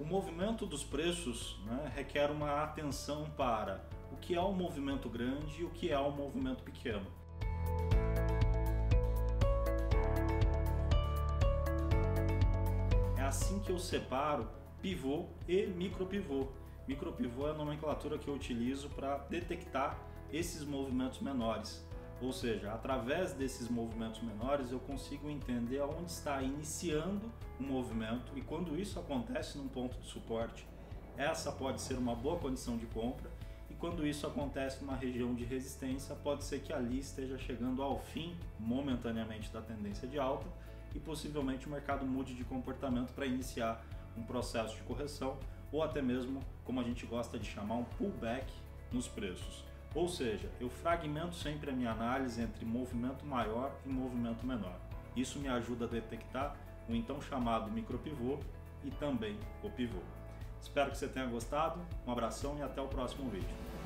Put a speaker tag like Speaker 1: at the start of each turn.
Speaker 1: O movimento dos preços né, requer uma atenção para o que é um movimento grande e o que é um movimento pequeno. É assim que eu separo pivô e micropivô. Micropivô é a nomenclatura que eu utilizo para detectar esses movimentos menores. Ou seja, através desses movimentos menores eu consigo entender aonde está iniciando o movimento e quando isso acontece num ponto de suporte, essa pode ser uma boa condição de compra e quando isso acontece numa região de resistência, pode ser que ali esteja chegando ao fim momentaneamente da tendência de alta e possivelmente o mercado mude de comportamento para iniciar um processo de correção ou até mesmo, como a gente gosta de chamar, um pullback nos preços. Ou seja, eu fragmento sempre a minha análise entre movimento maior e movimento menor. Isso me ajuda a detectar o então chamado micropivô e também o pivô. Espero que você tenha gostado, um abração e até o próximo vídeo.